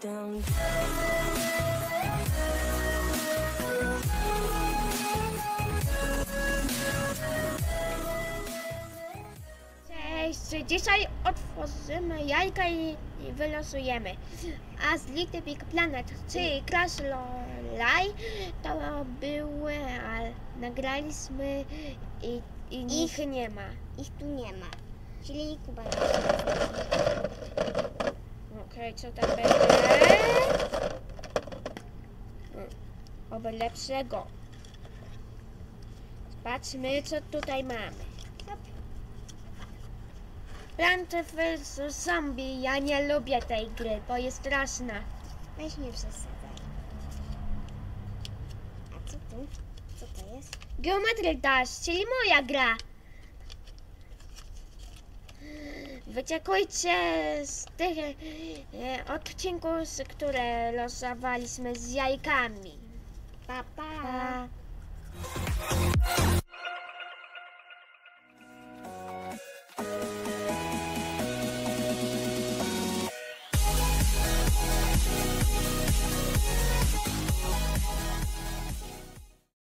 down. Cześć, dzisiaj otworzymy jajka i, i wylosujemy. A z Little Big Planet, czyli Crash to były, a nagraliśmy i, i ich nie ma. Ich tu nie ma. Czyli Kuba. Okej, co tam będzie? Oby lepszego. Zobaczmy, co tutaj mamy. Plants vs. Zombie. Ja nie lubię tej gry, bo jest straszna. Weź nie przesadzaj. A co tu? Co to jest? Geometry Dash, czyli moja gra. Wyczekujcie z tych e, odcinków, które losowaliśmy z jajkami. Pa, pa. Pa.